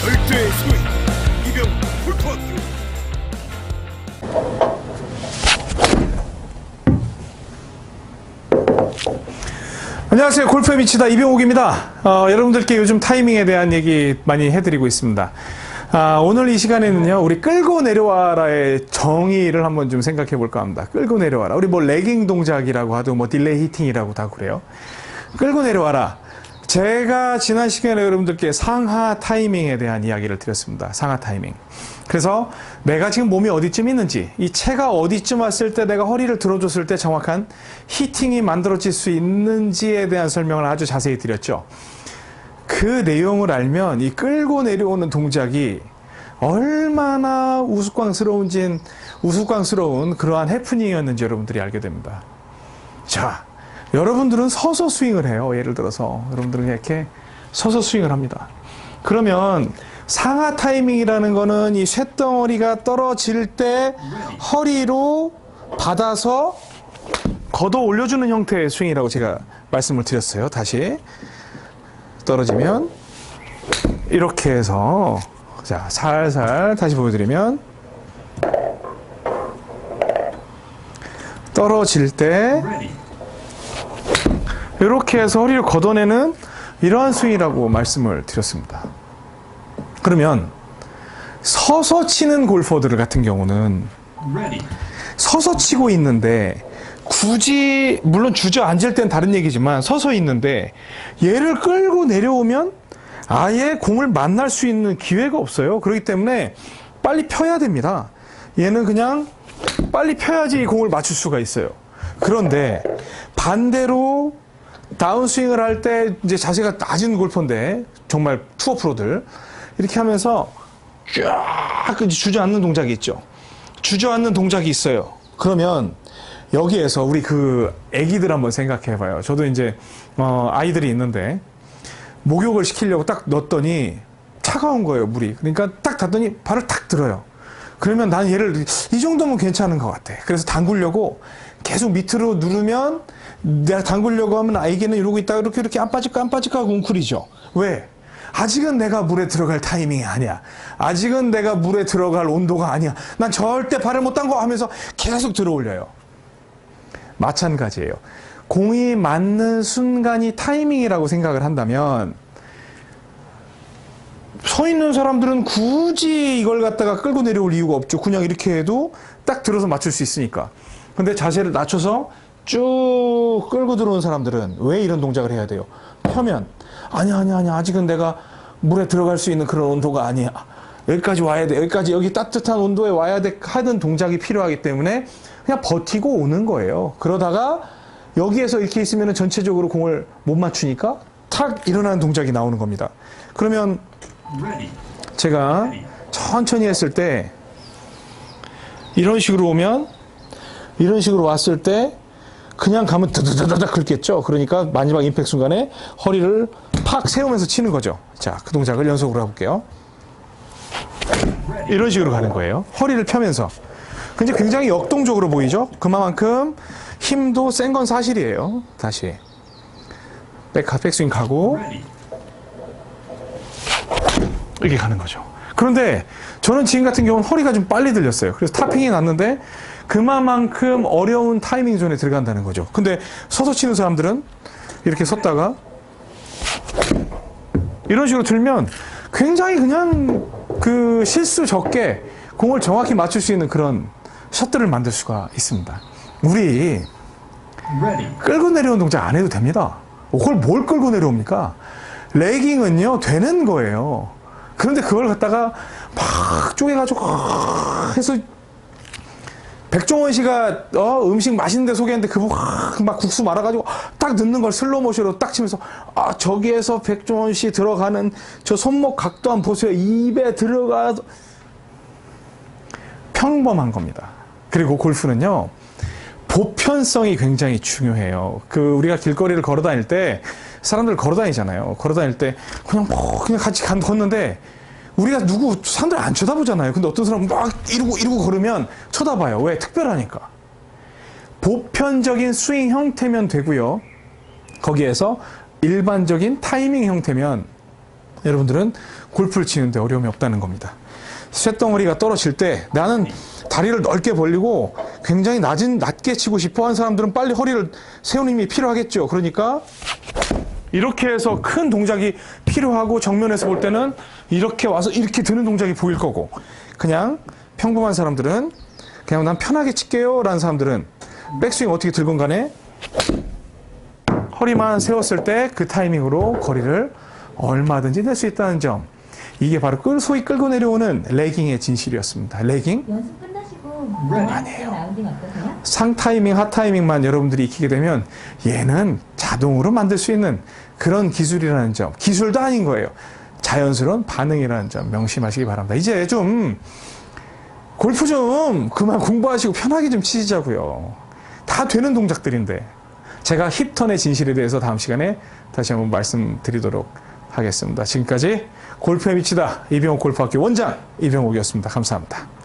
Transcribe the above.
절대의 스윙 이병옥 골프학교 안녕하세요. 골프에 미치다 이병옥입니다. 어, 여러분들께 요즘 타이밍에 대한 얘기 많이 해드리고 있습니다. 아, 오늘 이 시간에는요, 우리 끌고 내려와라의 정의를 한번 좀 생각해 볼까 합니다. 끌고 내려와라. 우리 뭐 lagging 동작이라고 하도 뭐 delay hitting이라고 다 그래요. 끌고 내려와라. 제가 지난 시간에 여러분들께 상하 타이밍에 대한 이야기를 드렸습니다. 상하 타이밍. 그래서 내가 지금 몸이 어디쯤 있는지, 이 채가 어디쯤 왔을 때 내가 허리를 들어줬을 때 정확한 히팅이 만들어질 수 있는지에 대한 설명을 아주 자세히 드렸죠. 그 내용을 알면 이 끌고 내려오는 동작이 얼마나 우스꽝스러운진 우스꽝스러운 그러한 해프닝이었는지 여러분들이 알게 됩니다. 자, 여러분들은 서서 스윙을 해요. 예를 들어서 여러분들은 이렇게 서서 스윙을 합니다. 그러면 상하 타이밍이라는 거는 이 쇳덩어리가 떨어질 때 허리로 받아서 걷어 올려주는 형태의 스윙이라고 제가 말씀을 드렸어요. 다시 떨어지면 이렇게 해서 자 살살 다시 보여드리면 떨어질 때 이렇게 해서 허리를 걷어내는 이러한 스윙이라고 말씀을 드렸습니다. 그러면 서서 치는 골퍼들 같은 경우는 서서 치고 있는데 굳이 물론 주저앉을 땐 다른 얘기지만 서서 있는데 얘를 끌고 내려오면 아예 공을 만날 수 있는 기회가 없어요. 그렇기 때문에 빨리 펴야 됩니다. 얘는 그냥 빨리 펴야지 이 공을 맞출 수가 있어요. 그런데 반대로 다운스윙을 할 때 이제 자세가 낮은 골퍼인데 정말 투어 프로들 이렇게 하면서 쫙 주저앉는 동작이 있죠. 주저앉는 동작이 있어요. 그러면 여기에서 우리 그 아기들 한번 생각해 봐요. 저도 이제 어 아이들이 있는데 목욕을 시키려고 딱 넣었더니 차가운 거예요, 물이. 그러니까 딱 닫더니 발을 탁 들어요. 그러면 난 얘를 이 정도면 괜찮은 것 같아. 그래서 담그려고 계속 밑으로 누르면 내가 담그려고 하면 아이기는 이러고 있다가 이렇게 이렇게 안 빠질까 안 빠질까 웅크리죠. 왜? 아직은 내가 물에 들어갈 타이밍이 아니야. 아직은 내가 물에 들어갈 온도가 아니야. 난 절대 발을 못 담고 하면서 계속 들어 올려요. 마찬가지예요. 공이 맞는 순간이 타이밍이라고 생각을 한다면 서 있는 사람들은 굳이 이걸 갖다가 끌고 내려올 이유가 없죠. 그냥 이렇게 해도 딱 들어서 맞출 수 있으니까. 근데 자세를 낮춰서 쭉 끌고 들어온 사람들은 왜 이런 동작을 해야 돼요? 펴면 아니 아니 아니 아직은 내가 물에 들어갈 수 있는 그런 온도가 아니야. 여기까지 와야 돼. 여기까지 여기 따뜻한 온도에 와야 돼 하는 동작이 필요하기 때문에 그냥 버티고 오는 거예요. 그러다가 여기에서 이렇게 있으면 전체적으로 공을 못 맞추니까 탁 일어나는 동작이 나오는 겁니다. 그러면 제가 천천히 했을 때 이런 식으로 오면 이런 식으로 왔을 때 그냥 가면 드드드드닥 긁겠죠. 그러니까 마지막 임팩 순간에 허리를 팍 세우면서 치는 거죠. 자, 그 동작을 연속으로 해볼게요. 이런 식으로 가는 거예요. 허리를 펴면서. 근데 굉장히 역동적으로 보이죠? 그만큼 힘도 센 건 사실이에요. 다시. 백, 백스윙 가고, 이렇게 가는 거죠. 그런데 저는 지금 같은 경우는 허리가 좀 빨리 들렸어요. 그래서 타핑이 났는데 그만큼 어려운 타이밍 존에 들어간다는 거죠. 근데 서서 치는 사람들은 이렇게 섰다가 이런 식으로 들면 굉장히 그냥 그 실수 적게 공을 정확히 맞출 수 있는 그런 샷들을 만들 수가 있습니다. 우리 끌고 내려온 동작 안 해도 됩니다. 그걸 뭘 끌고 내려옵니까? 레깅은요, 되는 거예요. 그런데 그걸 갖다가 막 쪼개가지고 해서 백종원 씨가 어, 음식 맛있는 데 소개했는데 그거 막 국수 말아가지고 딱 넣는 걸 슬로우 모션으로 딱 치면서 아 저기에서 백종원 씨 들어가는 저 손목 각도 한번 보세요 입에 들어가 평범한 겁니다. 그리고 골프는요 보편성이 굉장히 중요해요. 그 우리가 길거리를 걸어 다닐 때 사람들 걸어 다니잖아요. 걸어 다닐 때 그냥 뭐 그냥 같이 간 걷는데 우리가 누구 사람들 안 쳐다보잖아요. 근데 어떤 사람은 막 이러고 이러고 걸으면 쳐다봐요. 왜? 특별하니까. 보편적인 스윙 형태면 되고요. 거기에서 일반적인 타이밍 형태면 여러분들은 골프를 치는데 어려움이 없다는 겁니다. 쇳덩어리가 떨어질 때 나는 다리를 넓게 벌리고 굉장히 낮은 낮게 치고 싶어 하는 사람들은 빨리 허리를 세우는 힘이 필요하겠죠. 그러니까 이렇게 해서 큰 동작이 필요하고 정면에서 볼 때는 이렇게 와서 이렇게 드는 동작이 보일 거고 그냥 평범한 사람들은 그냥 난 편하게 칠게요 라는 사람들은 백스윙 어떻게 들건 간에 허리만 세웠을 때 그 타이밍으로 거리를 얼마든지 낼 수 있다는 점 이게 바로 끌, 소위 끌고 내려오는 lagging의 진실이었습니다. lagging 연습 끝나시고 아니에요. 라운딩 어떠세요? 상 타이밍, 하 타이밍만 여러분들이 익히게 되면 얘는 자동으로 만들 수 있는 그런 기술이라는 점, 기술도 아닌 거예요. 자연스러운 반응이라는 점 명심하시기 바랍니다. 이제 좀 골프 좀 그만 공부하시고 편하게 좀 치시자고요. 다 되는 동작들인데 제가 힙턴의 진실에 대해서 다음 시간에 다시 한번 말씀드리도록 하겠습니다. 지금까지 골프에 미치다 이병옥 골프학교 원장 이병옥이었습니다. 감사합니다.